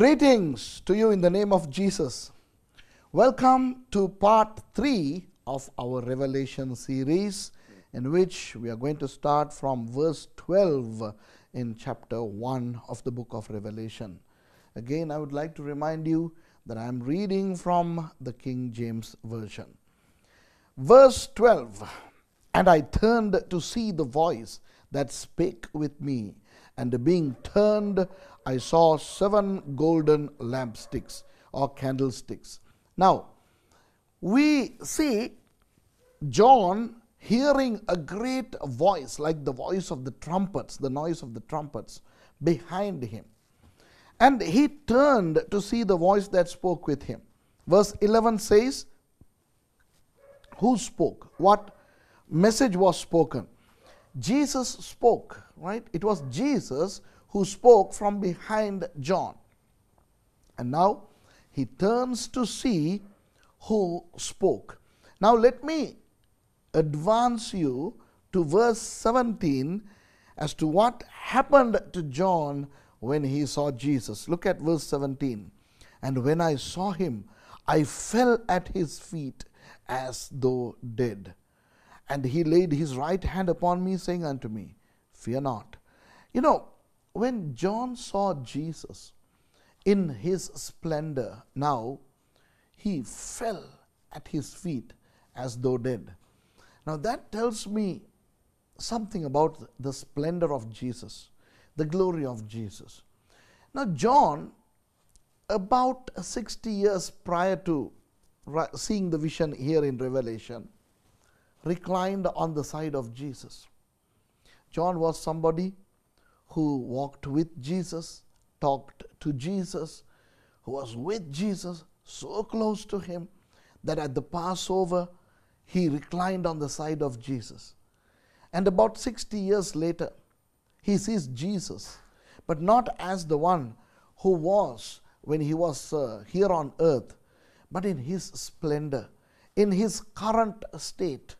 Greetings to you in the name of Jesus. Welcome to part 3 of our Revelation series, in which we are going to start from verse 12 in chapter 1 of the book of Revelation. Again, I would like to remind you that I am reading from the King James Version. Verse 12 And I turned to see the voice that spake with me, and being turned, I saw seven golden lampsticks or candlesticks. Now, we see John hearing a great voice, like the voice of the trumpets, the noise of the trumpets behind him. And he turned to see the voice that spoke with him. Verse 11 says, Who spoke? What message was spoken? Jesus spoke, right? It was Jesus who spoke from behind John. And now he turns to see who spoke. Now let me advance you to verse 17 as to what happened to John when he saw Jesus. Look at verse 17. And when I saw him, I fell at his feet as though dead. And he laid his right hand upon me, saying unto me, Fear not. You know, when John saw Jesus in his splendor, now he fell at his feet as though dead. Now that tells me something about the splendor of Jesus, the glory of Jesus. Now, John, about 60 years prior to seeing the vision here in Revelation, reclined on the side of Jesus. John was somebody who walked with Jesus, talked to Jesus, who was with Jesus, so close to him that at the Passover he reclined on the side of Jesus. And about 60 years later, he sees Jesus, but not as the one who was when he was uh, here on earth, but in his splendor, in his current state.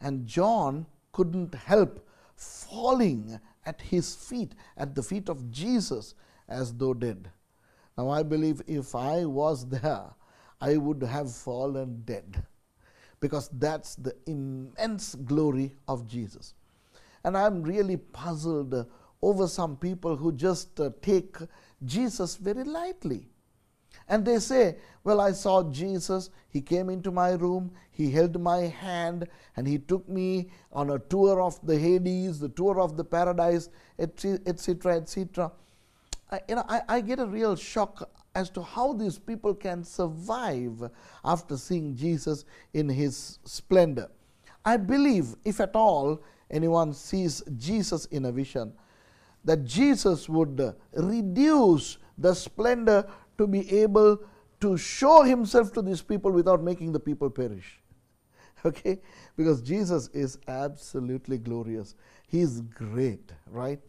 And John couldn't help falling at his feet, at the feet of Jesus, as though dead. Now, I believe if I was there, I would have fallen dead because that's the immense glory of Jesus. And I'm really puzzled over some people who just uh, take Jesus very lightly. And they say, Well, I saw Jesus. He came into my room. He held my hand and he took me on a tour of the Hades, the tour of the paradise, etc., etc. You know, I, I get a real shock as to how these people can survive after seeing Jesus in his splendor. I believe, if at all anyone sees Jesus in a vision, that Jesus would reduce the splendor to be able to show himself to these people without making the people perish. Okay? Because Jesus is absolutely glorious. He is great, right?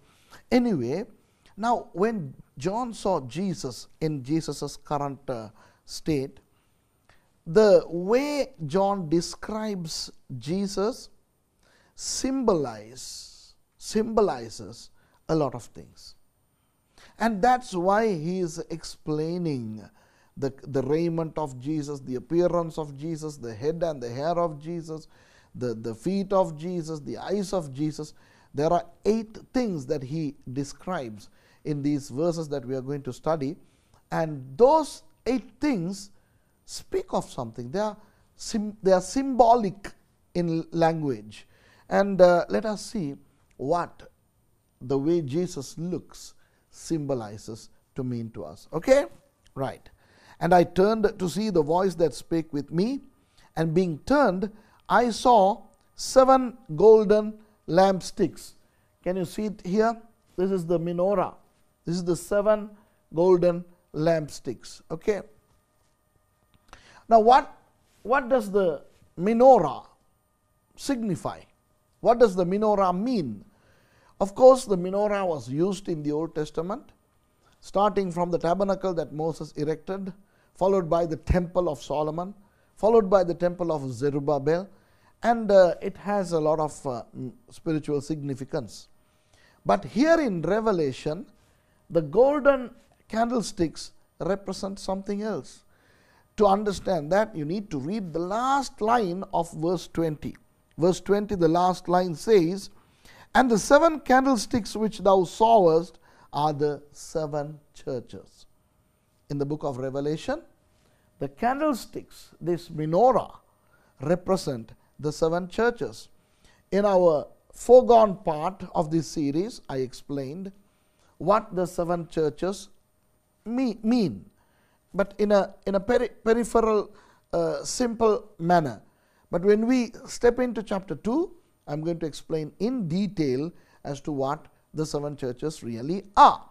Anyway, now when John saw Jesus in Jesus' current uh, state, the way John describes Jesus symbolize, symbolizes a lot of things. And that's why he is explaining the, the raiment of Jesus, the appearance of Jesus, the head and the hair of Jesus, the, the feet of Jesus, the eyes of Jesus. There are eight things that he describes in these verses that we are going to study. And those eight things speak of something. They are, they are symbolic in language. And uh, let us see what the way Jesus looks symbolizes to mean to us. Okay? Right. And I turned to see the voice that spake with me, and being turned, I saw seven golden lampsticks. Can you see it here? This is the menorah. This is the seven golden lampsticks. Okay? Now, what, what does the menorah signify? What does the menorah mean? Of course, the menorah was used in the Old Testament, starting from the tabernacle that Moses erected, followed by the temple of Solomon, followed by the temple of Zerubbabel, and uh, it has a lot of uh, spiritual significance. But here in Revelation, the golden candlesticks represent something else. To understand that, you need to read the last line of verse 20. Verse 20, the last line says, And the seven candlesticks which thou sawest are the seven churches. In the book of Revelation, the candlesticks, this menorah, represent the seven churches. In our foregone part of this series, I explained what the seven churches mean, but in a, in a peri peripheral, uh, simple manner. But when we step into chapter 2, I'm going to explain in detail as to what the seven churches really are.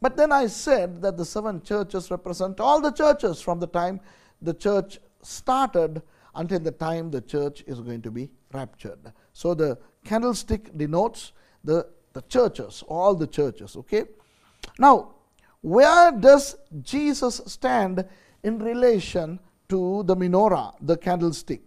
But then I said that the seven churches represent all the churches from the time the church started until the time the church is going to be raptured. So the candlestick denotes the, the churches, all the churches, okay? Now, where does Jesus stand in relation to the menorah, the candlestick?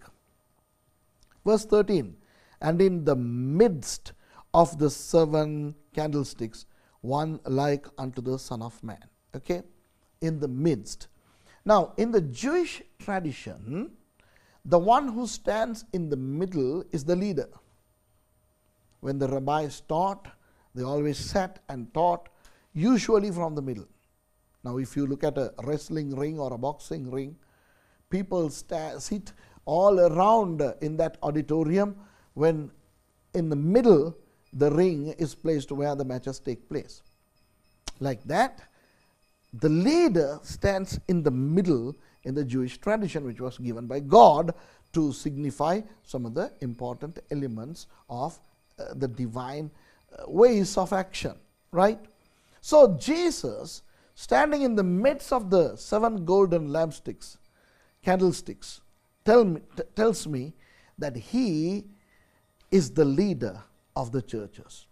Verse 13, and in the midst of the seven candlesticks, one like unto the Son of Man. Okay? In the midst. Now, in the Jewish tradition, the one who stands in the middle is the leader. When the rabbis taught, they always sat and taught, usually from the middle. Now, if you look at a wrestling ring or a boxing ring, people sta- sit all around in that auditorium when in the middle the ring is placed where the matches take place. Like that, the leader stands in the middle in the Jewish tradition, which was given by God to signify some of the important elements of uh, the divine uh, ways of action, right? So, Jesus, standing in the midst of the seven golden lampsticks, candlesticks, tell me, tells me that he is the leader of the churches.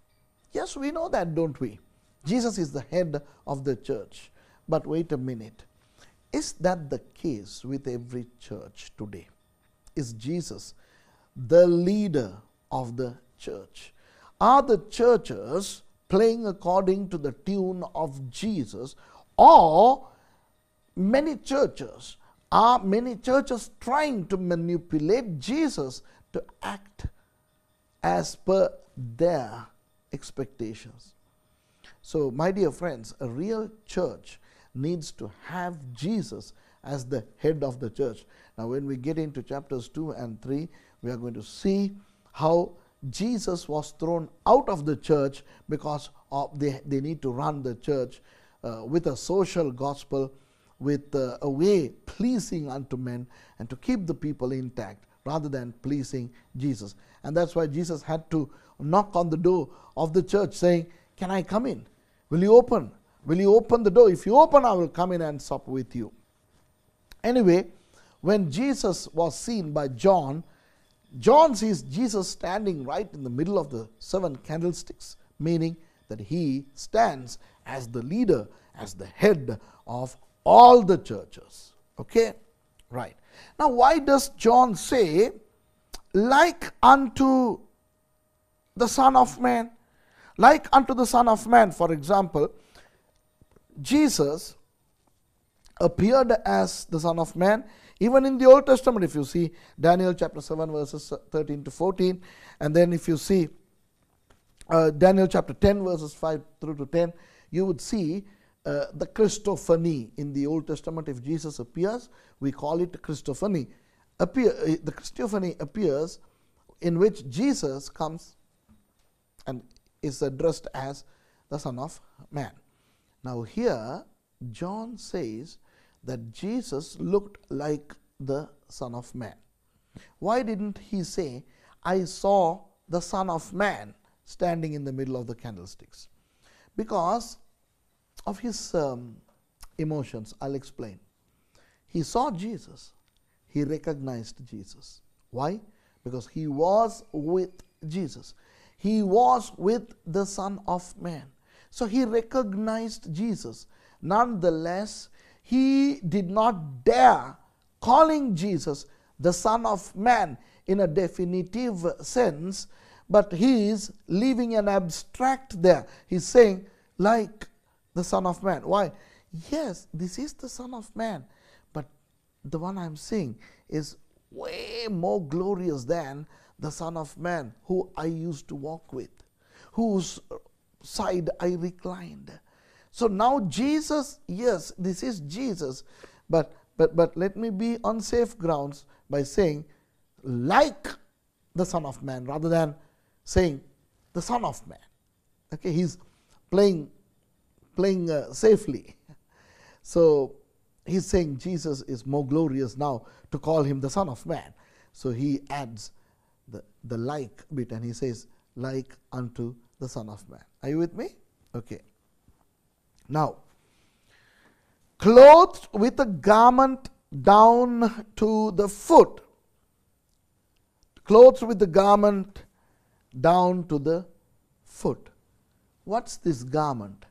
Yes, we know that, don't we? Jesus is the head of the church. But wait a minute. Is that the case with every church today? Is Jesus the leader of the church? Are the churches playing according to the tune of Jesus or many churches are many churches trying to manipulate Jesus to act as per their expectations. So, my dear friends, a real church needs to have Jesus as the head of the church. Now, when we get into chapters 2 and 3, we are going to see how Jesus was thrown out of the church because of they, they need to run the church uh, with a social gospel, with uh, a way pleasing unto men, and to keep the people intact rather than pleasing Jesus. And that's why Jesus had to knock on the door of the church saying, Can I come in? Will you open? Will you open the door? If you open, I will come in and sup with you. Anyway, when Jesus was seen by John, John sees Jesus standing right in the middle of the seven candlesticks, meaning that he stands as the leader, as the head of all the churches. Okay? Right. Now, why does John say, like unto the Son of Man? Like unto the Son of Man, for example, Jesus appeared as the Son of Man. Even in the Old Testament, if you see Daniel chapter 7, verses 13 to 14, and then if you see uh, Daniel chapter 10, verses 5 through to 10, you would see uh, the Christophany in the Old Testament. If Jesus appears, we call it Christophany. Appear, uh, the Christophany appears in which Jesus comes and is addressed as the Son of Man. Now, here, John says that Jesus looked like the Son of Man. Why didn't he say, I saw the Son of Man standing in the middle of the candlesticks? Because of his um, emotions. I'll explain. He saw Jesus, he recognized Jesus. Why? Because he was with Jesus, he was with the Son of Man. So he recognized Jesus. Nonetheless, he did not dare calling Jesus the Son of Man in a definitive sense, but he is leaving an abstract there. He's saying, like the Son of Man. Why? yes, this is the Son of Man, but the one I'm seeing is way more glorious than the Son of Man who I used to walk with, whose side I reclined. So now Jesus, yes, this is Jesus, but but but let me be on safe grounds by saying like the Son of Man rather than saying the Son of Man. Okay, he's playing playing uh, safely. So he's saying Jesus is more glorious now to call him the Son of Man. So he adds the, the like bit and he says, like unto the Son of Man. Are you with me? Okay. Now, clothed with a garment down to the foot. Clothed with the garment down to the foot. What's this garment?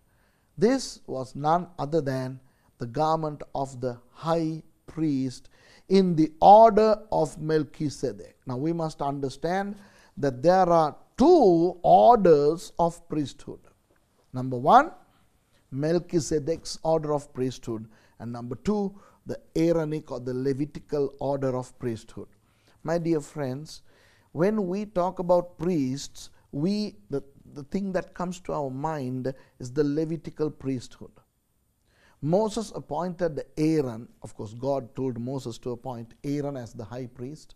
This was none other than the garment of the high priest in the order of Melchizedek. Now we must understand that there are two orders of priesthood. Number one, Melchizedek's order of priesthood, and number two, the Aaronic or the Levitical order of priesthood. My dear friends, when we talk about priests, we the, the thing that comes to our mind is the Levitical priesthood. Moses appointed Aaron, of course, God told Moses to appoint Aaron as the high priest,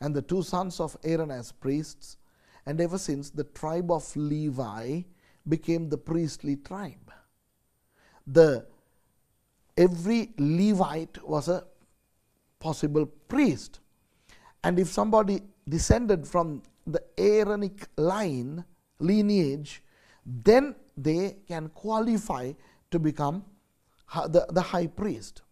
and the two sons of Aaron as priests, and ever since the tribe of Levi became the priestly tribe. The every Levite was a possible priest. And if somebody descended from the Aaronic line, lineage, then they can qualify to become the, the high priest.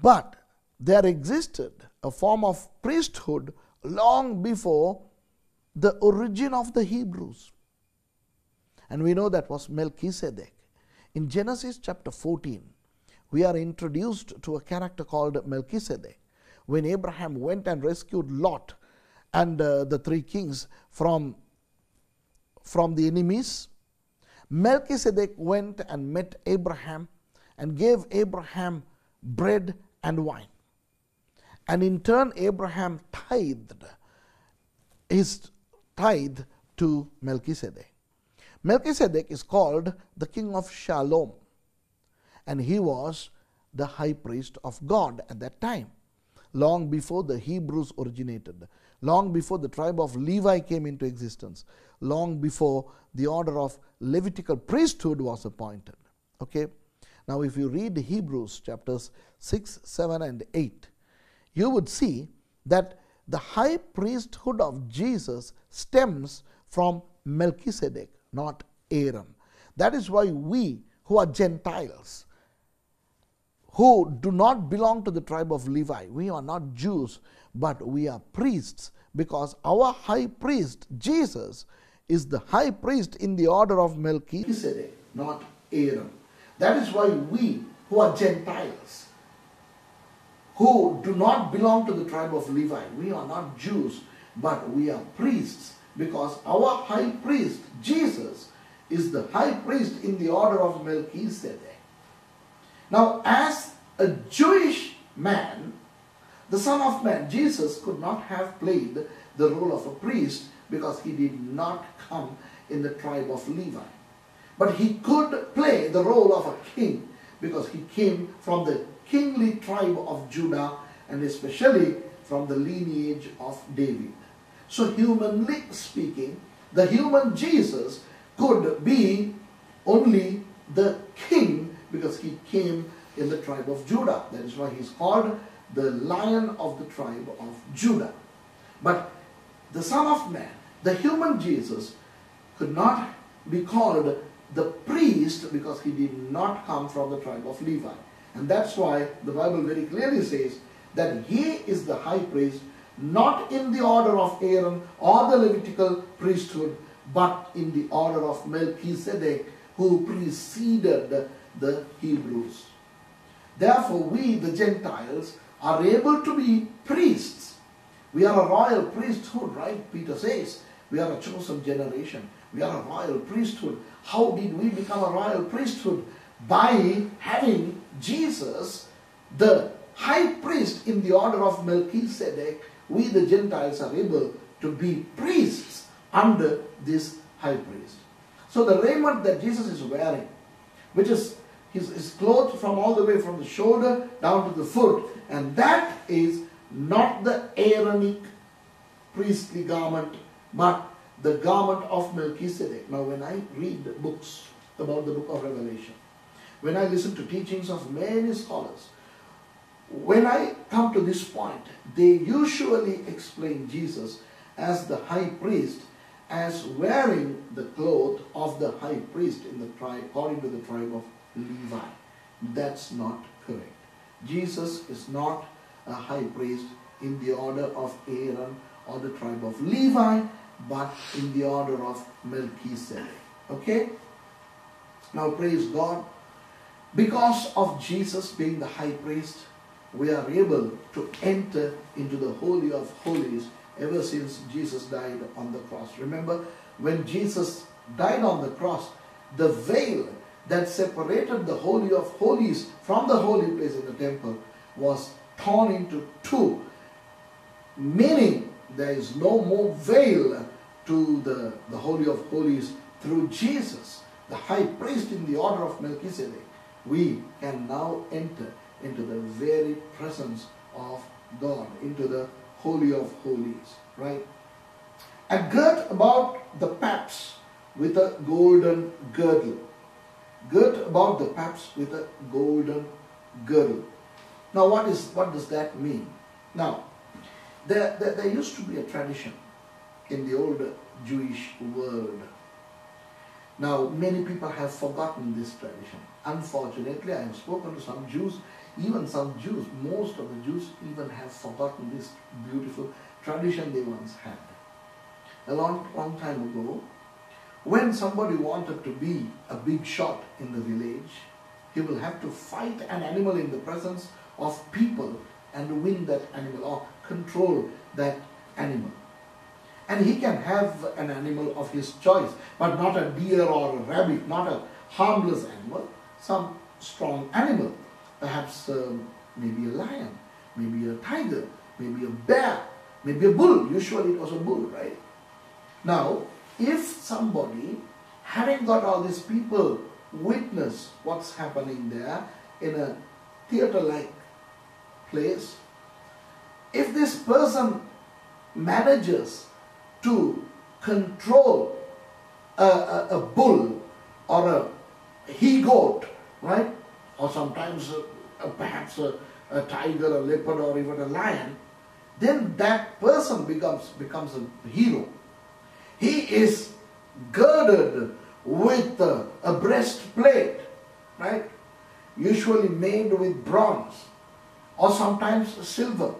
But there existed a form of priesthood long before the origin of the Hebrews. And we know that was Melchizedek. In Genesis chapter 14, we are introduced to a character called Melchizedek. When Abraham went and rescued Lot and uh, the three kings from, from the enemies, Melchizedek went and met Abraham and gave Abraham bread and wine. And in turn, Abraham tithed his tithe to Melchizedek. Melchizedek is called the king of Shalom, and he was the high priest of God at that time, long before the Hebrews originated, long before the tribe of Levi came into existence, long before the order of Levitical priesthood was appointed. Okay? Now, if you read Hebrews chapters 6, 7, and 8, you would see that the high priesthood of Jesus stems from Melchizedek, not Aaron. That is why we who are Gentiles, who do not belong to the tribe of Levi, we are not Jews, but we are priests because our high priest, Jesus, is the high priest in the order of Melchizedek, not Aaron. That is why we, who are Gentiles, who do not belong to the tribe of Levi, we are not Jews, but we are priests because our high priest, Jesus, is the high priest in the order of Melchizedek. Now, as a Jewish man, the Son of Man, Jesus, could not have played the role of a priest because he did not come in the tribe of Levi. But he could play the role of a king because he came from the kingly tribe of Judah and especially from the lineage of David. So, humanly speaking, the human Jesus could be only the king because he came in the tribe of Judah. That is why he's called the lion of the tribe of Judah. But the Son of Man, the human Jesus, could not be called the priest because he did not come from the tribe of Levi. And that's why the Bible very clearly says that he is the high priest, not in the order of Aaron or the Levitical priesthood, but in the order of Melchizedek, who preceded the Hebrews. Therefore, we, the Gentiles, are able to be priests. We are a royal priesthood, right? Peter says. We are a chosen generation. We are a royal priesthood. How did we become a royal priesthood? by having Jesus, the high priest in the order of Melchizedek, we the Gentiles are able to be priests under this high priest. So the raiment that Jesus is wearing, which is his, his clothes from all the way from the shoulder down to the foot, and that is not the Aaronic priestly garment, but the garment of Melchizedek. Now, when I read books about the book of Revelation, when I listen to teachings of many scholars, when I come to this point, they usually explain Jesus as the high priest as wearing the cloth of the high priest in the tribe, according to the tribe of Levi. That's not correct. Jesus is not a high priest in the order of Aaron or the tribe of Levi, but in the order of Melchizedek. Okay? Now, praise God. Because of Jesus being the high priest, we are able to enter into the Holy of Holies ever since Jesus died on the cross. Remember, when Jesus died on the cross, the veil that separated the Holy of Holies from the holy place in the temple was torn into two, meaning there is no more veil to the, the Holy of Holies through Jesus, the high priest in the order of Melchizedek. We can now enter into the very presence of God, into the Holy of Holies, right? A girt about the paps with a golden girdle. Girt about the paps with a golden girdle. Now, what is what does that mean? Now, there, there, there used to be a tradition in the old Jewish world. Now, many people have forgotten this tradition. Unfortunately, I have spoken to some Jews even some Jews, most of the Jews even have forgotten this beautiful tradition they once had. A long, long time ago, when somebody wanted to be a big shot in the village, he will have to fight an animal in the presence of people and win that animal or control that animal. And he can have an animal of his choice, but not a deer or a rabbit, not a harmless animal, some strong animal. Perhaps um, maybe a lion, maybe a tiger, maybe a bear, maybe a bull. Usually it was a bull, right? Now, if somebody, having got all these people witness what's happening there in a theater-like place, if this person manages to control a, a, a bull or a he goat, right? Or sometimes uh, perhaps a, a tiger, a leopard, or even a lion, then that person becomes, becomes a hero. He is girded with a breastplate, right? Usually made with bronze or sometimes silver,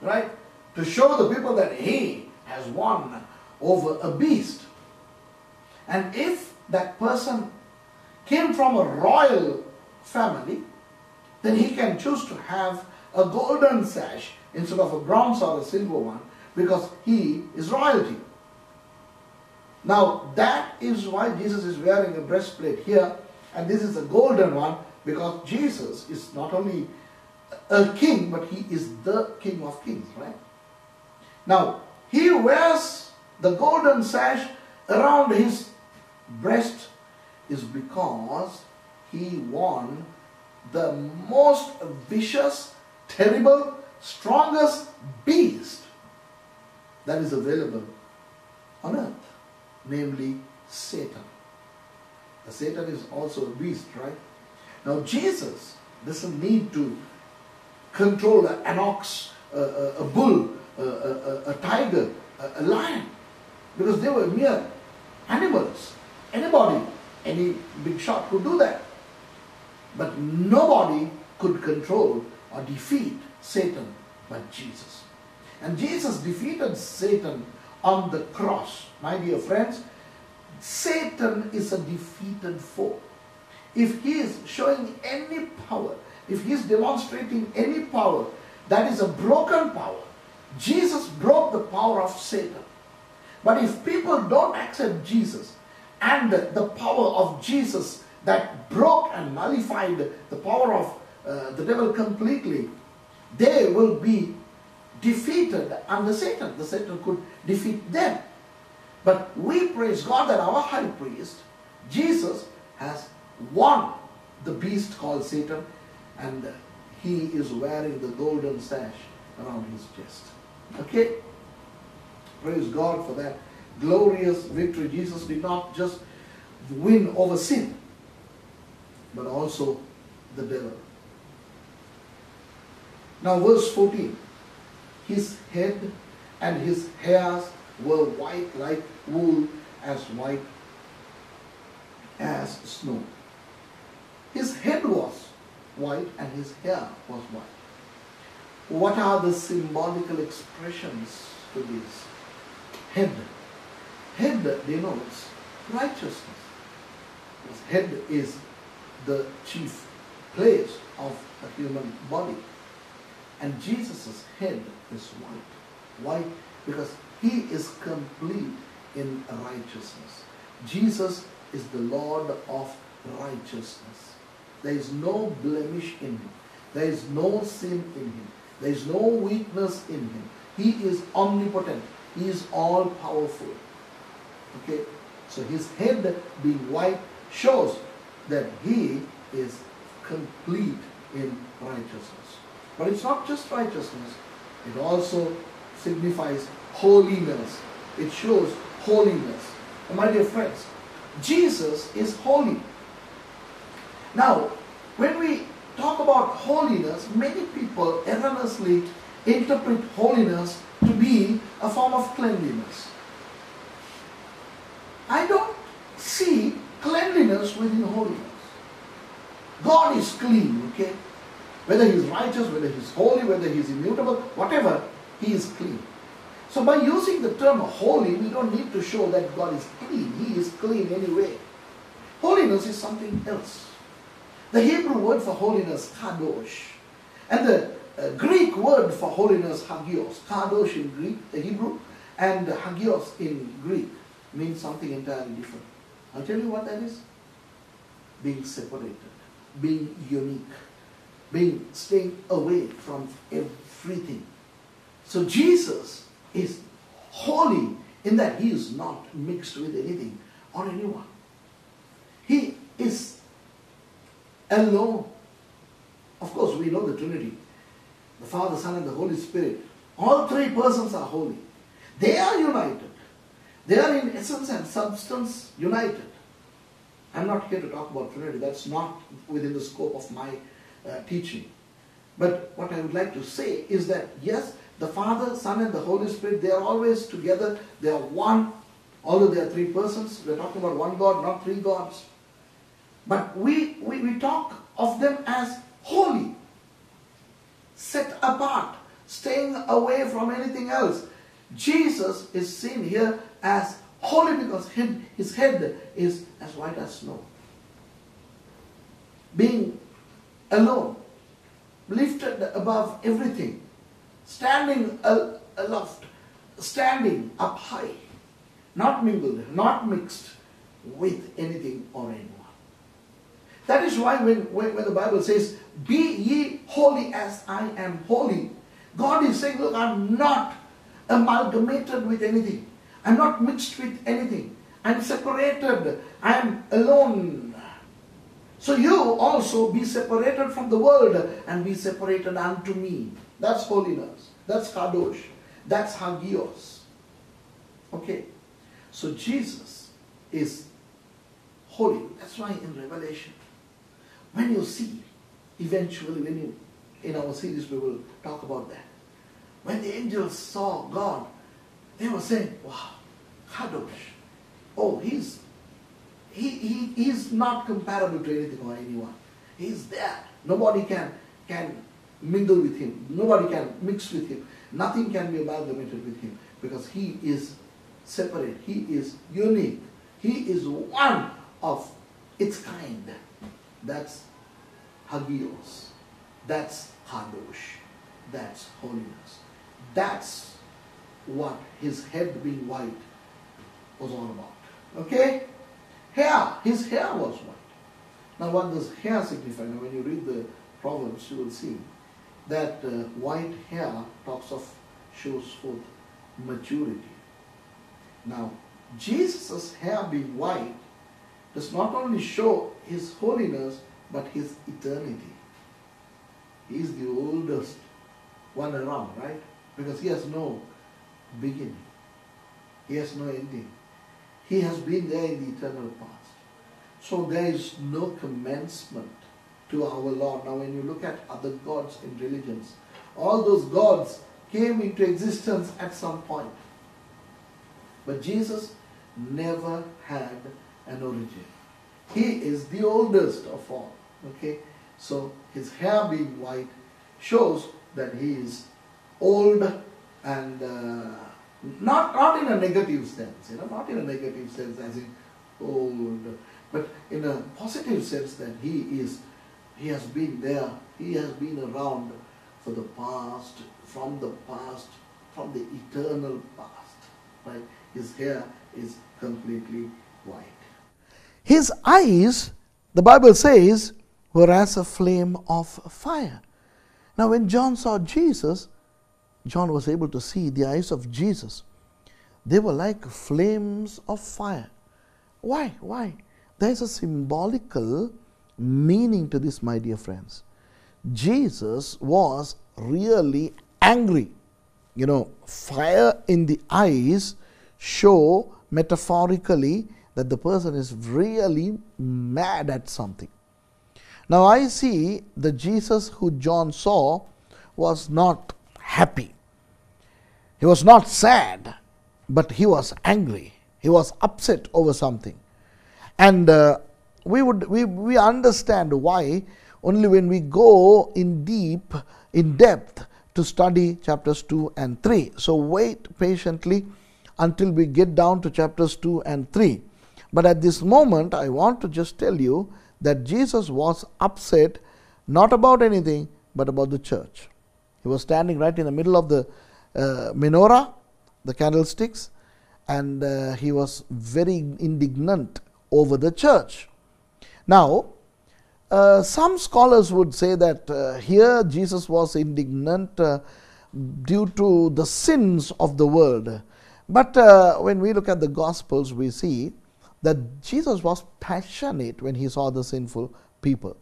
right? To show the people that he has won over a beast. And if that person came from a royal family, then he can choose to have a golden sash instead of a bronze or a silver one because he is royalty. Now that is why Jesus is wearing a breastplate here and this is a golden one because Jesus is not only a king but he is the king of kings, right? Now he wears the golden sash around his breast is because he won the most vicious, terrible, strongest beast that is available on earth, namely Satan. The Satan is also a beast, right? Now, Jesus doesn't need to control an ox, a, a, a bull, a, a, tiger, a lion, because they were mere animals. Anybody, any big shot could do that. But nobody could control or defeat Satan but Jesus. And Jesus defeated Satan on the cross. My dear friends, Satan is a defeated foe. If he is showing any power, if he is demonstrating any power that is a broken power, Jesus broke the power of Satan. But if people don't accept Jesus and the power of Jesus that broke and nullified the power of uh, the devil completely, they will be defeated under Satan. The Satan could defeat them. But we praise God that our high priest, Jesus, has won the beast called Satan and he is wearing the golden sash around his chest. Okay? Praise God for that glorious victory. Jesus did not just win over sin, but also the devil. Now, verse 14 His head and his hairs were white like wool, as white as snow. His head was white and his hair was white. What are the symbolical expressions to this? Head. Head denotes righteousness. His head is the chief place of a human body. And Jesus' head is white. Why? Because he is complete in righteousness. Jesus is the Lord of righteousness. There is no blemish in him. There is no sin in him. There is no weakness in him. He is omnipotent. He is all powerful. Okay? So his head being white shows that he is complete in righteousness. But it's not just righteousness, it also signifies holiness. It shows holiness. And my dear friends, Jesus is holy. Now, when we talk about holiness, many people erroneously interpret holiness to be a form of cleanliness. I don't see cleanliness within holiness. God is clean, okay? Whether he's righteous, whether he's holy, whether he's immutable, whatever, he is clean. So by using the term holy, we don't need to show that God is clean. He is clean anyway. Holiness is something else. The Hebrew word for holiness, kadosh, and the uh, Greek word for holiness, hagios. Kadosh in Greek, the Hebrew, and hagios in Greek means something entirely different. I'll tell you what that is. Being separated, being unique, being staying away from everything. So Jesus is holy in that he is not mixed with anything or anyone. He is alone. Of course, we know the Trinity the Father, Son, and the Holy Spirit. All three persons are holy. They are united. They are in essence and substance united. I'm not here to talk about Trinity. That's not within the scope of my uh, teaching. But what I would like to say is that yes, the Father, Son, and the Holy Spirit, they are always together. They are one. Although they are three persons, we're talking about one God, not three gods. But we, we, we talk of them as holy, set apart, staying away from anything else. Jesus is seen here as holy because his head is as white as snow. Being alone, lifted above everything, standing aloft, standing up high, not mingled, not mixed with anything or anyone. That is why when, when, when, the Bible says, Be ye holy as I am holy, God is saying, Look, I'm not amalgamated with anything. I'm not mixed with anything. I'm separated. I am alone. So you also be separated from the world and be separated unto me. That's holiness. That's kadosh. That's hagios. Okay. So Jesus is holy. That's why in Revelation, when you see, eventually when you, in our series we will talk about that. When the angels saw God, they were saying, wow, Kadosh. Oh, he's, he, he, he's not comparable to anything or anyone. He's there. Nobody can, can mingle with him. Nobody can mix with him. Nothing can be amalgamated with him because he is separate. He is unique. He is one of its kind. That's hagios. That's kadosh. That's holiness. That's what his head being white was all about. Okay? Hair. His hair was white. Now, what does hair signify? Now, when you read the Proverbs, you will see that uh, white hair talks of, shows forth maturity. Now, Jesus' hair being white does not only show his holiness but his eternity. He is the oldest one around, right? Because he has no beginning, he has no ending. He has been there in the eternal past. So there is no commencement to our Lord. Now, when you look at other gods in religions, all those gods came into existence at some point. But Jesus never had an origin. He is the oldest of all. Okay? So his hair being white shows that he is old and uh, not, not in a negative sense, you know, not in a negative sense as in old, but in a positive sense that he is, he has been there, he has been around for the past, from the past, from the eternal past, right? His hair is completely white. His eyes, the Bible says, were as a flame of fire. Now, when John saw Jesus, John was able to see the eyes of Jesus. They were like flames of fire. Why? Why? There is a symbolical meaning to this, my dear friends. Jesus was really angry. You know, fire in the eyes show metaphorically that the person is really mad at something. Now I see the Jesus who John saw was not happy. He was not sad, but he was angry. He was upset over something. And uh, we would we, we understand why only when we go in deep, in depth to study chapters 2 and 3. So wait patiently until we get down to chapters 2 and 3. But at this moment, I want to just tell you that Jesus was upset not about anything but about the church. He was standing right in the middle of the uh, menorah, the candlesticks, and uh, he was very indignant over the church. Now, uh, some scholars would say that uh, here Jesus was indignant uh, due to the sins of the world. But uh, when we look at the Gospels, we see that Jesus was passionate when he saw the sinful people.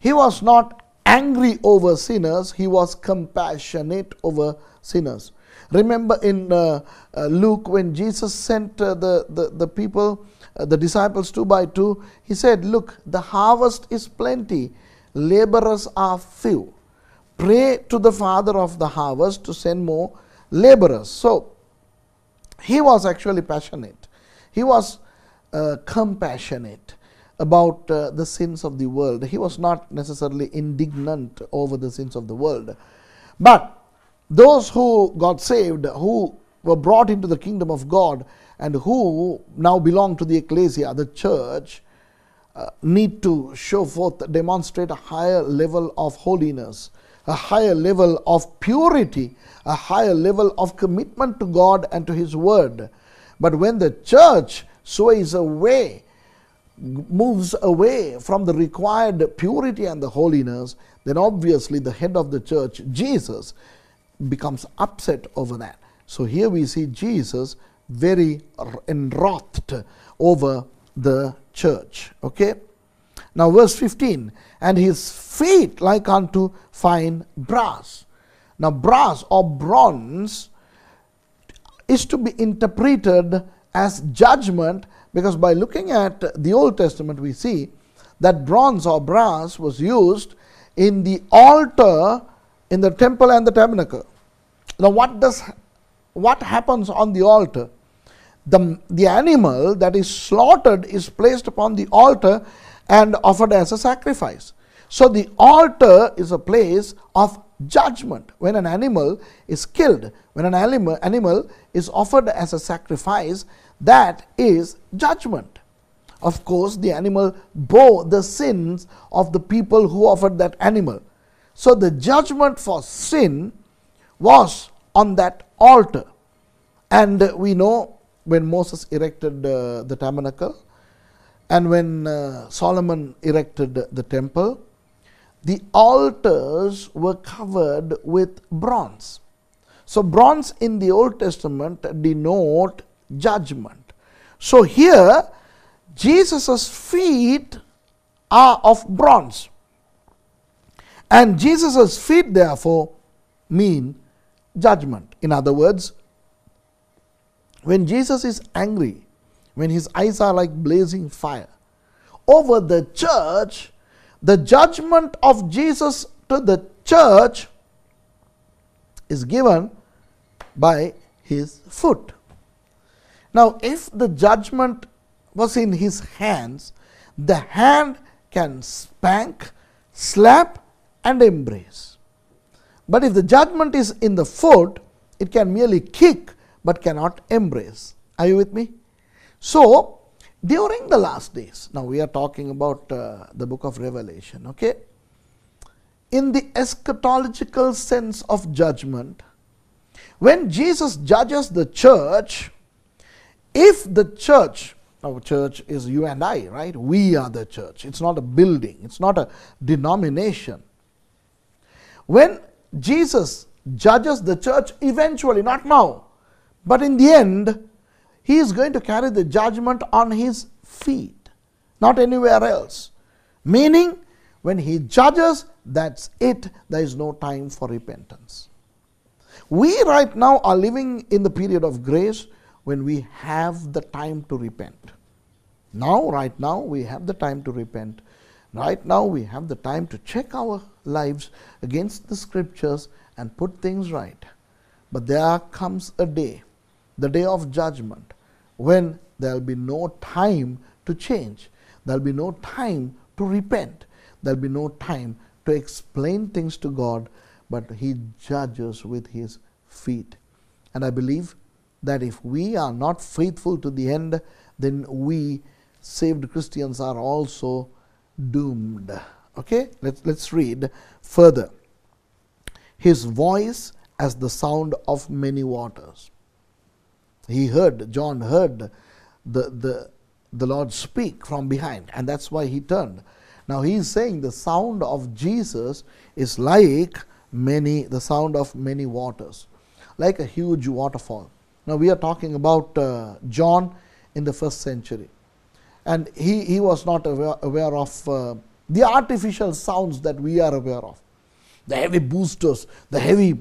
He was not angry over sinners, he was compassionate over sinners. Remember in uh, uh, Luke when Jesus sent uh, the, the, the people, uh, the disciples two by two, he said, Look, the harvest is plenty, laborers are few. Pray to the Father of the harvest to send more laborers. So, he was actually passionate. He was uh, compassionate about uh, the sins of the world. He was not necessarily indignant over the sins of the world. But those who got saved, who were brought into the kingdom of God, and who now belong to the ecclesia, the church, uh, need to show forth, demonstrate a higher level of holiness, a higher level of purity, a higher level of commitment to God and to His Word. But when the church sways away, moves away from the required purity and the holiness, then obviously the head of the church, Jesus, becomes upset over that. So here we see Jesus very enwrathed over the church. Okay? Now, verse 15, and his feet like unto fine brass. Now, brass or bronze is to be interpreted as judgment because by looking at the Old Testament, we see that bronze or brass was used in the altar in the temple and the tabernacle. Now, what does what happens on the altar? The, the animal that is slaughtered is placed upon the altar and offered as a sacrifice. So, the altar is a place of judgment. When an animal is killed, when an animal, animal is offered as a sacrifice, that is judgment. Of course, the animal bore the sins of the people who offered that animal. So, the judgment for sin was on that altar. And we know when Moses erected uh, the tabernacle, And when uh, Solomon erected the temple, the altars were covered with bronze. So, bronze in the Old Testament denote judgment. So, here Jesus' feet are of bronze. And Jesus' feet, therefore, mean judgment. In other words, when Jesus is angry, when his eyes are like blazing fire, over the church, the judgment of Jesus to the church is given by his foot. Now, if the judgment was in his hands, the hand can spank, slap, and embrace. But if the judgment is in the foot, it can merely kick but cannot embrace. Are you with me? So, during the last days, now we are talking about uh, the book of Revelation, okay? In the eschatological sense of judgment, when Jesus judges the church, if the church, our church is you and I, right? We are the church. It's not a building, it's not a denomination. When Jesus judges the church eventually, not now, but in the end, he is going to carry the judgment on his feet, not anywhere else. Meaning, when he judges, that's it, there is no time for repentance. We right now are living in the period of grace when we have the time to repent. Now, right now, we have the time to repent. Right now, we have the time to check our lives against the scriptures and put things right. But there comes a day the day of judgment, when there will be no time to change, there will be no time to repent, there will be no time to explain things to God, but He judges with His feet. And I believe that if we are not faithful to the end, then we saved Christians are also doomed. Okay, let's, let's read further. His voice as the sound of many waters. He heard, John heard the, the, the Lord speak from behind, and that's why he turned. Now he is saying the sound of Jesus is like many, the sound of many waters, like a huge waterfall. Now we are talking about uh, John in the first century, and he, he was not aware, aware of uh, the artificial sounds that we are aware of, the heavy boosters, the heavy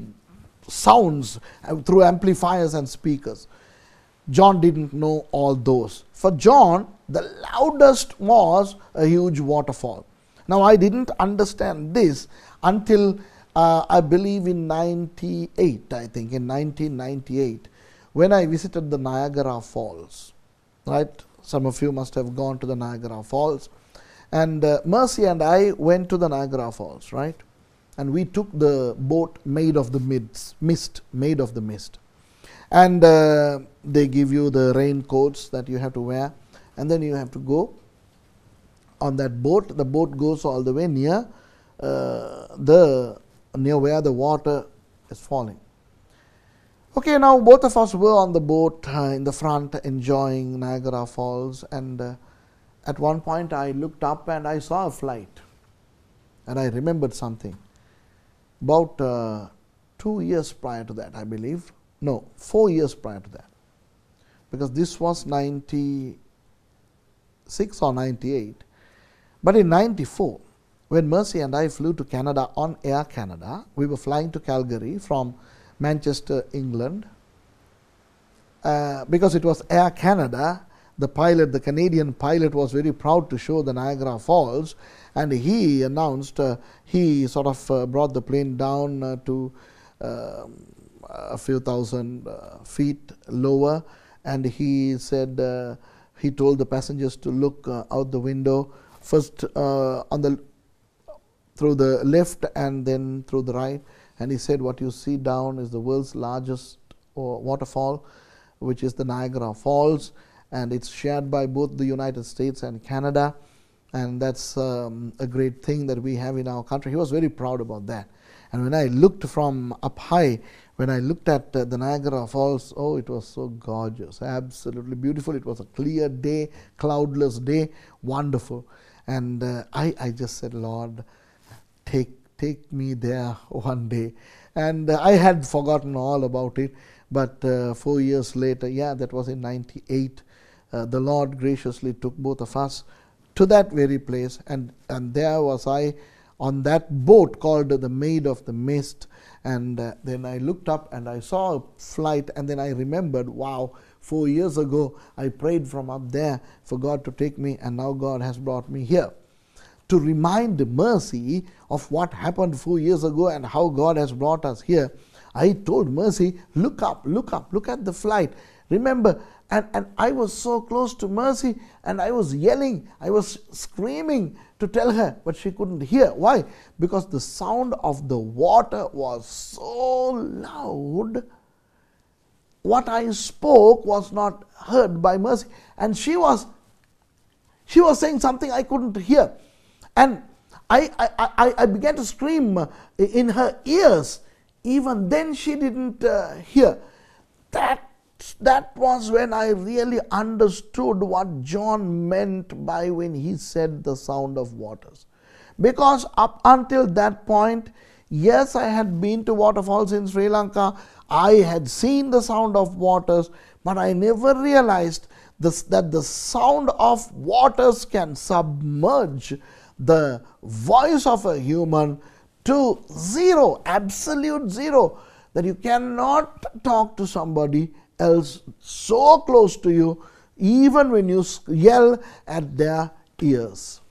sounds uh, through amplifiers and speakers. John didn't know all those. For John, the loudest was a huge waterfall. Now, I didn't understand this until uh, I believe in 98, I think, in 1998, when I visited the Niagara Falls. Right? Some of you must have gone to the Niagara Falls. And uh, Mercy and I went to the Niagara Falls, right? And we took the boat Maid of the Mist, mist Maid of the Mist and uh, they give you the raincoats that you have to wear and then you have to go on that boat the boat goes all the way near uh, the near where the water is falling okay now both of us were on the boat uh, in the front enjoying niagara falls and uh, at one point i looked up and i saw a flight and i remembered something about uh, two years prior to that i believe no, four years prior to that. Because this was 96 or 98. But in 94, when Mercy and I flew to Canada on Air Canada, we were flying to Calgary from Manchester, England. Uh, because it was Air Canada, the pilot, the Canadian pilot, was very proud to show the Niagara Falls, and he announced uh, he sort of uh, brought the plane down uh, to um, a few thousand uh, feet lower, and he said uh, he told the passengers to look out the window first on the through the left and then through the right. And he said, What you see down is the world's largest waterfall, which is the Niagara Falls, and it's shared by both the United States and Canada. And that's um, a great thing that we have in our country. He was very proud about that. And when I looked from up high, when I looked at uh, the Niagara Falls, oh, it was so gorgeous, absolutely beautiful. It was a clear day, cloudless day, wonderful. And uh, I, I just said, Lord, take, take me there one day. And uh, I had forgotten all about it, but uh, four years later, yeah, that was in 98, uh, the Lord graciously took both of us to that very place, and, and there was I on that boat called the Maid of the Mist and uh, then I looked up and I saw a flight, and then I remembered, wow, four years ago I prayed from up there for God to take me, and now God has brought me here. To remind Mercy of what happened four years ago and how God has brought us here, I told Mercy, look up, look up, look at the flight. Remember, and, and I was so close to Mercy and I was yelling, I was screaming to tell her, but she couldn't hear. Why? Because the sound of the water was so loud. What I spoke was not heard by Mercy, and she was she was saying something I couldn't hear. And I, I, I, I began to scream in her ears. Even then, she didn't uh, hear. That that was when I really understood what John meant by when he said the sound of waters. Because up until that point, yes, I had been to waterfalls in Sri Lanka, I had seen the sound of waters, but I never realized that the sound of waters can submerge the voice of a human to zero, absolute zero, that you cannot talk to somebody else so close to you, even when you yell at their ears.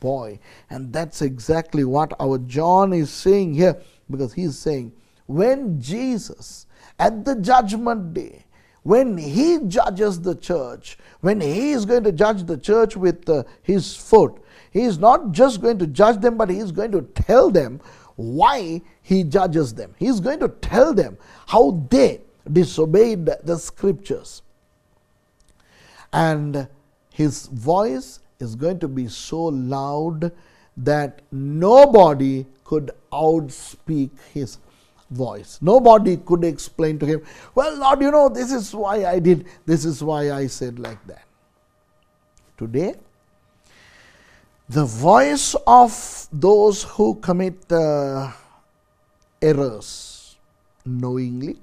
Boy, and that's exactly what our John is saying here because he's saying, when Jesus at the judgment day, when he judges the church, when he is going to judge the church with uh, his foot, he is not just going to judge them, but he is going to tell them why he judges them. He is going to tell them how they disobeyed the scriptures. And his voice is going to be so loud that nobody could outspeak his voice. Nobody could explain to him, Well, Lord, you know, this is why I did, this is why I said like that. Today, the voice of those who commit uh, errors knowingly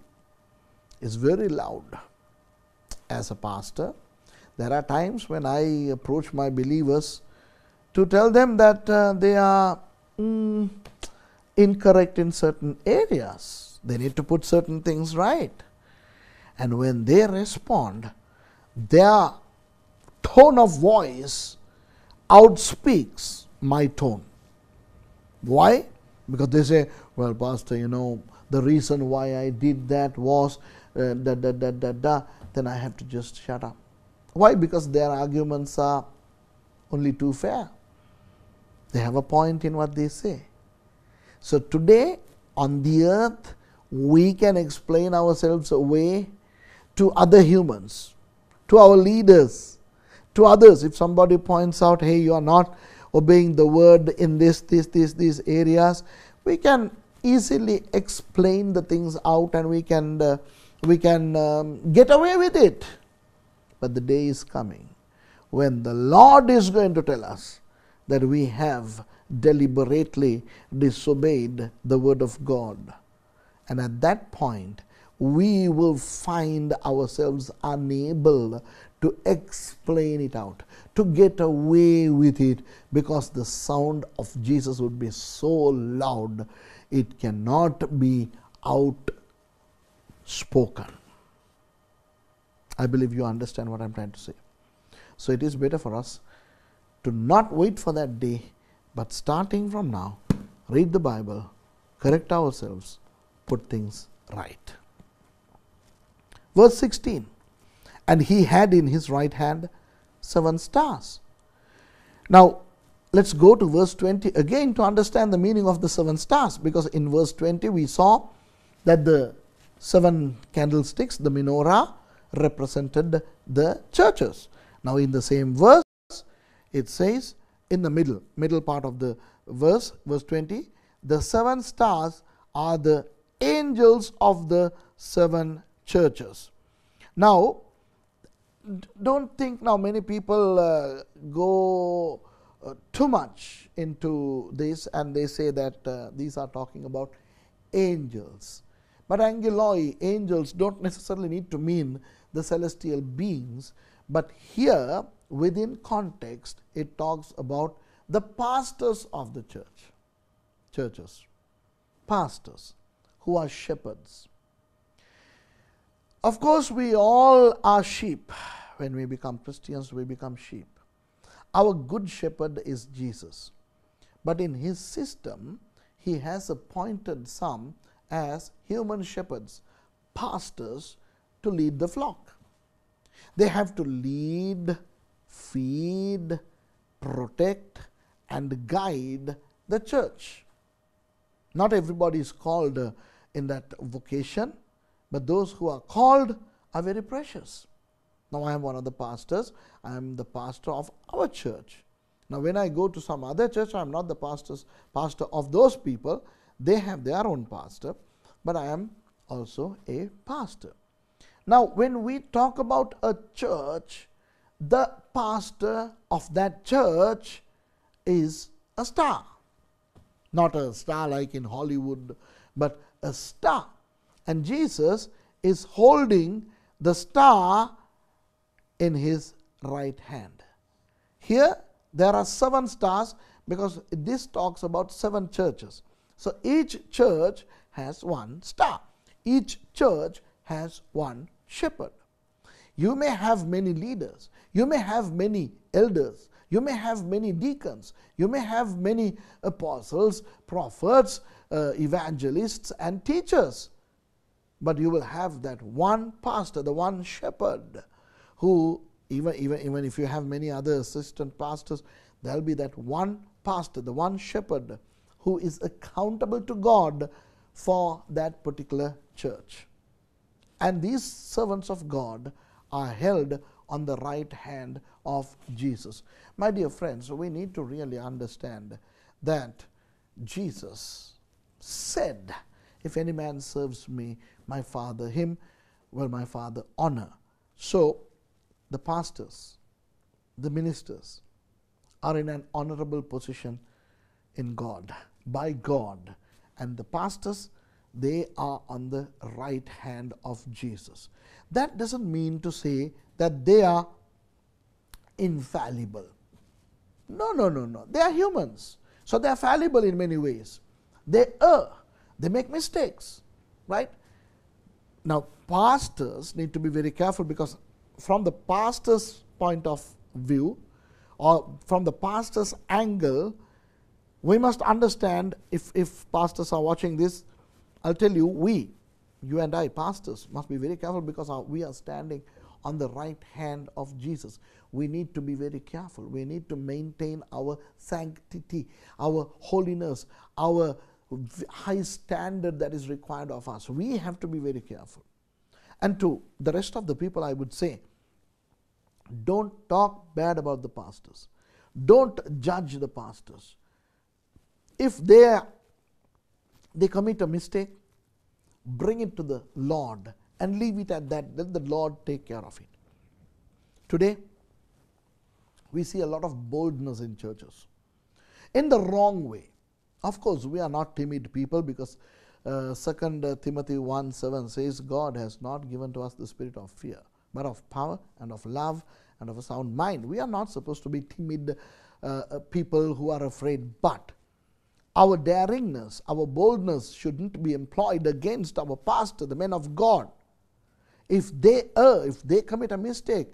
is very loud. As a pastor, there are times when I approach my believers to tell them that uh, they are mm, incorrect in certain areas. They need to put certain things right. And when they respond, their tone of voice outspeaks my tone. Why? Because they say, well, Pastor, you know, the reason why I did that was uh, da, da, da, da, da, then I have to just shut up. Why? Because their arguments are only too fair. They have a point in what they say. So today on the earth, we can explain ourselves away to other humans, to our leaders, to others. If somebody points out, hey, you are not obeying the word in this, this, this, these areas, we can easily explain the things out and we can uh, we can um, get away with it. But the day is coming when the Lord is going to tell us that we have deliberately disobeyed the word of God. And at that point, we will find ourselves unable to explain it out, to get away with it, because the sound of Jesus would be so loud, it cannot be out spoken. I believe you understand what I'm trying to say. So it is better for us to not wait for that day, but starting from now, read the Bible, correct ourselves, put things right. Verse 16 And he had in his right hand seven stars. Now, let's go to verse 20 again to understand the meaning of the seven stars, because in verse 20 we saw that the seven candlesticks, the menorah, represented the churches. Now, in the same verse, it says in the middle, middle part of the verse, verse 20, the seven stars are the angels of the seven churches. Now, don't think now many people uh, go uh, too much into this and they say that uh, these are talking about angels. But angeloi, angels, don't necessarily need to mean the celestial beings, but here within context it talks about the pastors of the church, churches, pastors who are shepherds. Of course, we all are sheep. When we become Christians, we become sheep. Our good shepherd is Jesus. But in his system, he has appointed some as human shepherds, pastors, to lead the flock. They have to lead, feed, protect, and guide the church. Not everybody is called uh, in that vocation, but those who are called are very precious. Now, I am one of the pastors, I am the pastor of our church. Now, when I go to some other church, I am not the pastors, pastor of those people, they have their own pastor, but I am also a pastor. Now, when we talk about a church, the pastor of that church is a star. Not a star like in Hollywood, but a star. And Jesus is holding the star in his right hand. Here, there are seven stars because this talks about seven churches. So each church has one star, each church has one shepherd. You may have many leaders, you may have many elders, you may have many deacons, you may have many apostles, prophets, uh, evangelists, and teachers. But you will have that one pastor, the one shepherd, who, even, even, even if you have many other assistant pastors, there'll be that one pastor, the one shepherd, who is accountable to God for that particular church. And these servants of God are held on the right hand of Jesus. My dear friends, we need to really understand that Jesus said, If any man serves me, my Father, him will my Father honor. So, the pastors, the ministers are in an honorable position in God, by God. And the pastors, they are on the right hand of Jesus. That doesn't mean to say that they are infallible. No, no, no, no. They are humans. So they are fallible in many ways. They err, they make mistakes, right? Now, pastors need to be very careful because, from the pastor's point of view, or from the pastor's angle, we must understand if, if pastors are watching this, I'll tell you, we, you and I, pastors, must be very careful because our, we are standing on the right hand of Jesus. We need to be very careful. We need to maintain our sanctity, our holiness, our high standard that is required of us. We have to be very careful. And to the rest of the people, I would say, don't talk bad about the pastors. Don't judge the pastors. If they, they commit a mistake, bring it to the Lord and leave it at that. Let the Lord take care of it. Today, we see a lot of boldness in churches in the wrong way. Of course, we are not timid people because uh, 2 Timothy 1 7 says, God has not given to us the spirit of fear, but of power and of love and of a sound mind. We are not supposed to be timid uh, uh people who are afraid, but our daringness, our boldness shouldn't be employed against our pastor, the men of God. If they err, if they commit a mistake,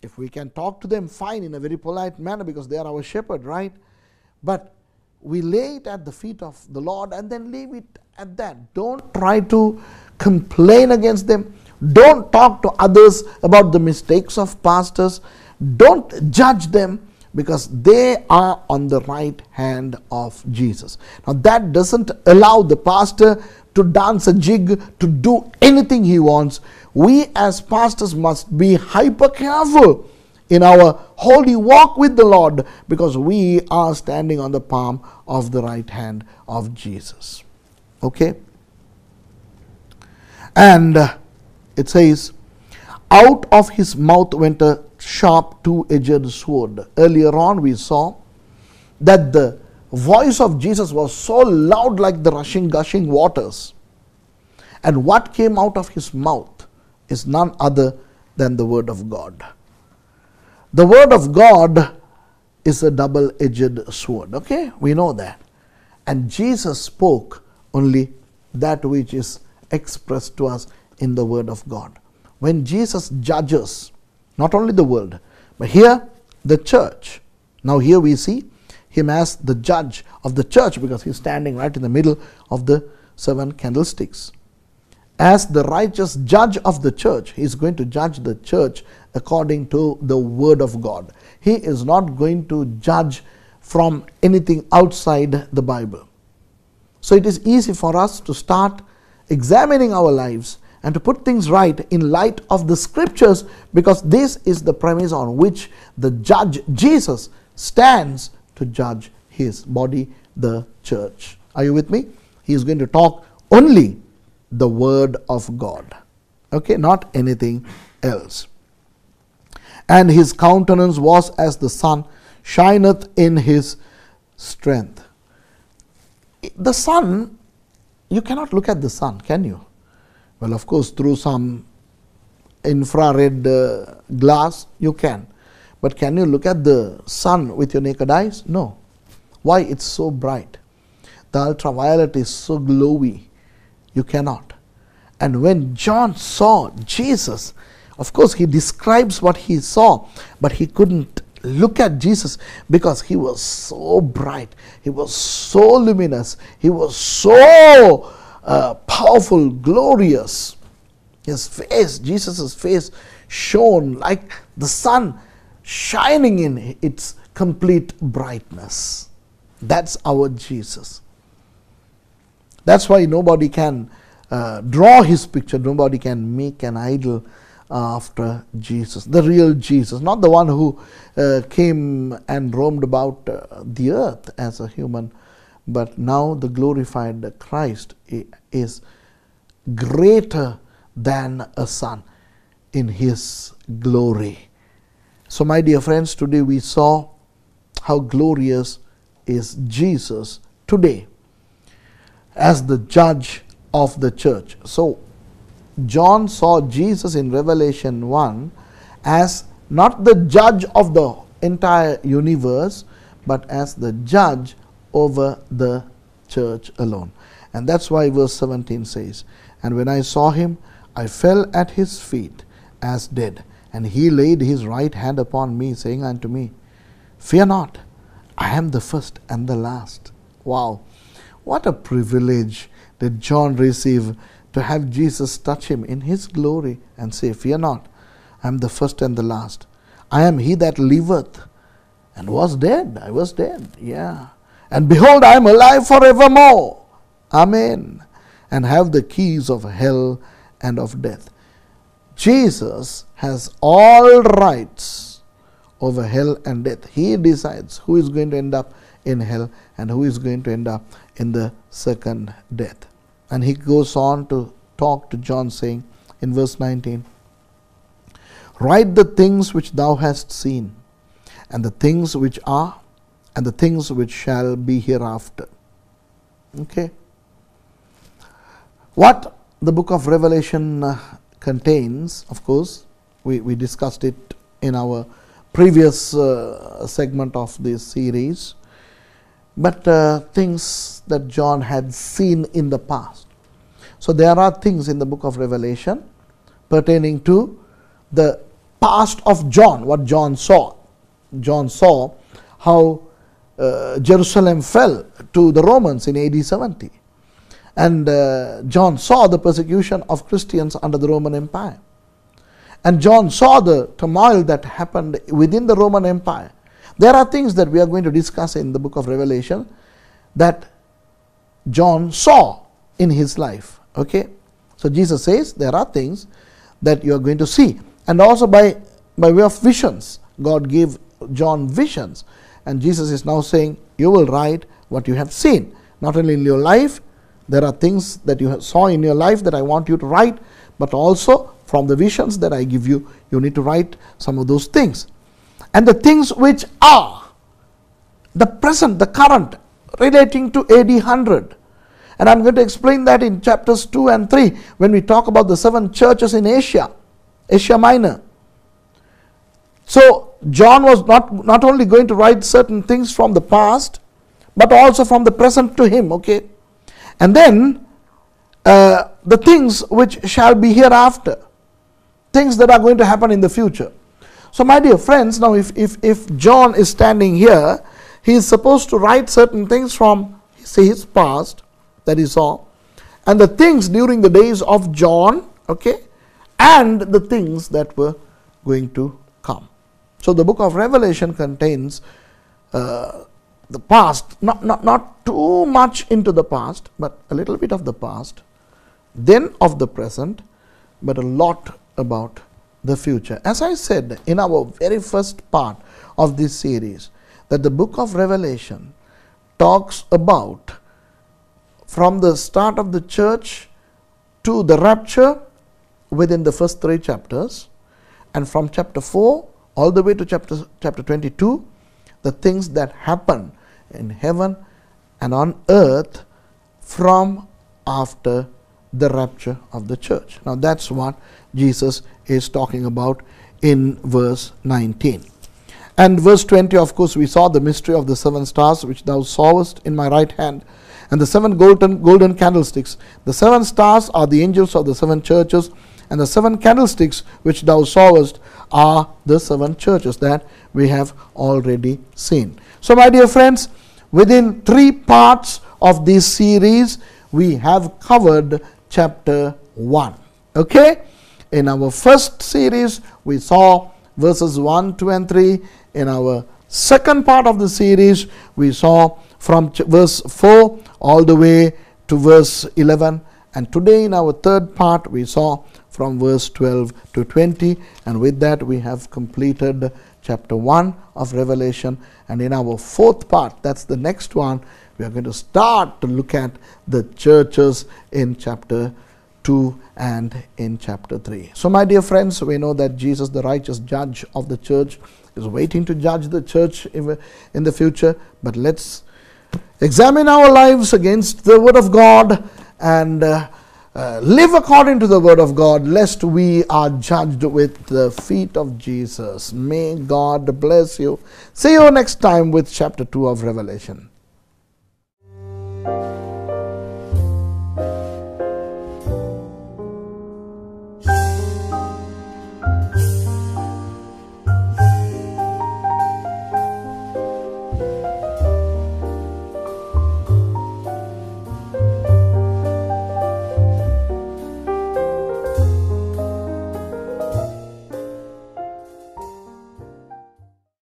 if we can talk to them, fine, in a very polite manner because they are our shepherd, right? But we lay it at the feet of the Lord and then leave it at that. Don't try to complain against them. Don't talk to others about the mistakes of pastors. Don't judge them because they are on the right hand of Jesus. Now, that doesn't allow the pastor to dance a jig, to do anything he wants. We as pastors must be hyper careful in our holy walk with the Lord because we are standing on the palm of the right hand of Jesus. Okay? And it says, Out of his mouth went a sharp two edged sword. Earlier on, we saw that the voice of Jesus was so loud, like the rushing, gushing waters. And what came out of his mouth is none other than the Word of God. The Word of God is a double edged sword. Okay, we know that. And Jesus spoke only that which is expressed to us in the Word of God. When Jesus judges not only the world, but here the church. Now, here we see him as the judge of the church because he's standing right in the middle of the seven candlesticks. As the righteous judge of the church, he is going to judge the church according to the word of God. He is not going to judge from anything outside the Bible. So it is easy for us to start examining our lives and to put things right in light of the scriptures because this is the premise on which the judge Jesus stands to judge his body, the church. Are you with me? He is going to talk only the word of God. Okay, not anything else. And his countenance was as the sun shineth in his strength. The sun, you cannot look at the sun, can you? Well, of course, through some infrared uh, glass, you can. But can you look at the sun with your naked eyes? No. Why? It's so bright. The ultraviolet is so glowy. You cannot. And when John saw Jesus, of course, he describes what he saw, but he couldn't look at Jesus because he was so bright, he was so luminous, he was so uh, powerful, glorious. His face, Jesus' face, shone like the sun shining in its complete brightness. That's our Jesus. That's why nobody can uh, draw his picture, nobody can make an idol after Jesus, the real Jesus, not the one who uh, came and roamed about uh, the earth as a human but now the glorified Christ is greater than a sun in his glory. So, my dear friends, today we saw how glorious is Jesus today as the judge of the church. So, John saw Jesus in Revelation 1 as not the judge of the entire universe, but as the judge over the church alone. And that's why verse 17 says, And when I saw him, I fell at his feet as dead. And he laid his right hand upon me, saying unto me, Fear not, I am the first and the last. Wow, what a privilege did John receive to have Jesus touch him in his glory and say, Fear not, I am the first and the last. I am he that liveth and was dead. I was dead, yeah. And behold, I am alive forevermore. Amen. And have the keys of hell and of death. Jesus has all rights over hell and death. He decides who is going to end up in hell and who is going to end up in the second death. And he goes on to talk to John, saying in verse 19, Write the things which thou hast seen, and the things which are, and the things which shall be hereafter. Okay. What the book of Revelation uh, contains, of course, we, we discussed it in our previous uh, segment of this series, but uh, things that John had seen in the past. So there are things in the book of Revelation pertaining to the past of John, what John saw. John saw how uh, Jerusalem fell to the Romans in AD 70. And uh, John saw the persecution of Christians under the Roman Empire. And John saw the turmoil that happened within the Roman Empire. There are things that we are going to discuss in the book of Revelation that John saw in his life. Okay? So Jesus says there are things that you are going to see. And also by, by way of visions, God gave John visions and Jesus is now saying, You will write what you have seen, not only in your life, There are things that you saw in your life that I want you to write, but also from the visions that I give you, you need to write some of those things. And the things which are the present, the current, relating to AD 100. And I'm going to explain that in chapters 2 and 3 when we talk about the seven churches in Asia, Asia Minor. So, John was not, not only going to write certain things from the past, but also from the present to him, okay? And then uh, the things which shall be hereafter, things that are going to happen in the future. So, my dear friends, now if, if, if John is standing here, he is supposed to write certain things from, say, his past that he saw, and the things during the days of John, okay, and the things that were going to. So, the book of Revelation contains uh, the past, not, not, not too much into the past, but a little bit of the past, then of the present, but a lot about the future. As I said in our very first part of this series, that the book of Revelation talks about from the start of the church to the rapture within the first three chapters, and from chapter 4 all the way to chapter, chapter 22, the things that happen in heaven and on earth from after the rapture of the church. Now that's what Jesus is talking about in verse 19. And verse 20, of course, we saw the mystery of the seven stars which thou sawest in my right hand, and the seven golden, golden candlesticks. The seven stars are the angels of the seven churches, and the seven candlesticks which thou sawest are the seven churches that we have already seen. So, my dear friends, within three parts of this series, we have covered chapter 1. Okay? In our first series, we saw verses 1, 2, and 3. In our second part of the series, we saw from verse 4 all the way to verse 11. And today, in our third part, we saw from verse 12 to 20. And with that, we have completed chapter 1 of Revelation. And in our fourth part, that's the next one, we are going to start to look at the churches in chapter 2 and in chapter 3. So, my dear friends, we know that Jesus, the righteous judge of the church, is waiting to judge the church in the future. But let's examine our lives against the Word of God and uh, uh, live according to the word of God, lest we are judged with the feet of Jesus. May God bless you. See you next time with chapter 2 of Revelation.